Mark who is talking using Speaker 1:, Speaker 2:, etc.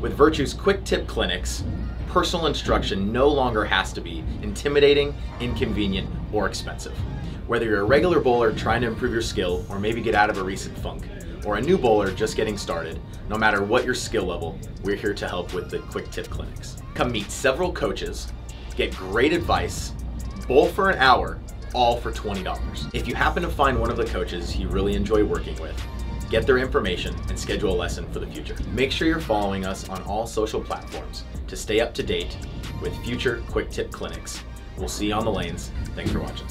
Speaker 1: With Virtue's quick tip clinics, personal instruction no longer has to be intimidating, inconvenient, or expensive. Whether you're a regular bowler trying to improve your skill or maybe get out of a recent funk, or a new bowler just getting started, no matter what your skill level, we're here to help with the quick tip clinics. Come meet several coaches, get great advice, bowl for an hour, all for $20. If you happen to find one of the coaches you really enjoy working with, get their information and schedule a lesson for the future. Make sure you're following us on all social platforms to stay up to date with future quick tip clinics. We'll see you on the lanes. Thanks for watching.